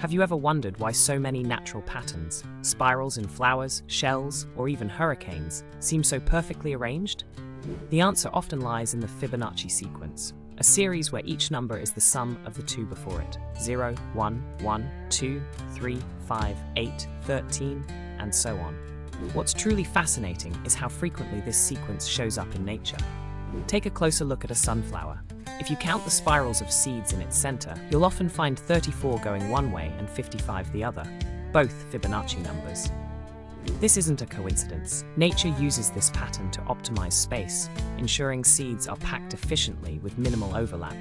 Have you ever wondered why so many natural patterns, spirals in flowers, shells, or even hurricanes, seem so perfectly arranged? The answer often lies in the Fibonacci sequence, a series where each number is the sum of the two before it 0, 1, 1, 2, 3, 5, 8, 13, and so on. What's truly fascinating is how frequently this sequence shows up in nature. Take a closer look at a sunflower. If you count the spirals of seeds in its center, you'll often find 34 going one way and 55 the other, both Fibonacci numbers. This isn't a coincidence. Nature uses this pattern to optimize space, ensuring seeds are packed efficiently with minimal overlap.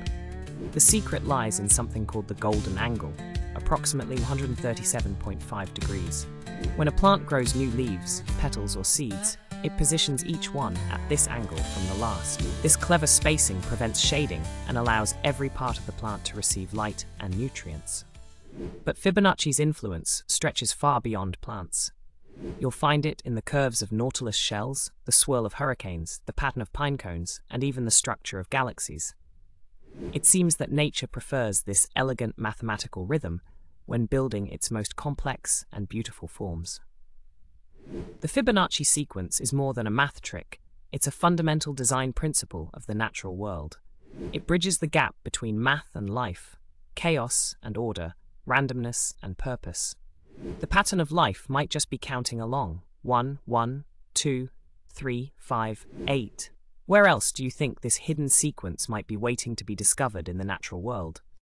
The secret lies in something called the golden angle, approximately 137.5 degrees. When a plant grows new leaves, petals, or seeds, it positions each one at this angle from the last. This clever spacing prevents shading and allows every part of the plant to receive light and nutrients. But Fibonacci's influence stretches far beyond plants. You'll find it in the curves of nautilus shells, the swirl of hurricanes, the pattern of pine cones, and even the structure of galaxies. It seems that nature prefers this elegant mathematical rhythm when building its most complex and beautiful forms. The Fibonacci sequence is more than a math trick, it's a fundamental design principle of the natural world. It bridges the gap between math and life, chaos and order, randomness and purpose. The pattern of life might just be counting along one, one, two, three, five, eight. Where else do you think this hidden sequence might be waiting to be discovered in the natural world?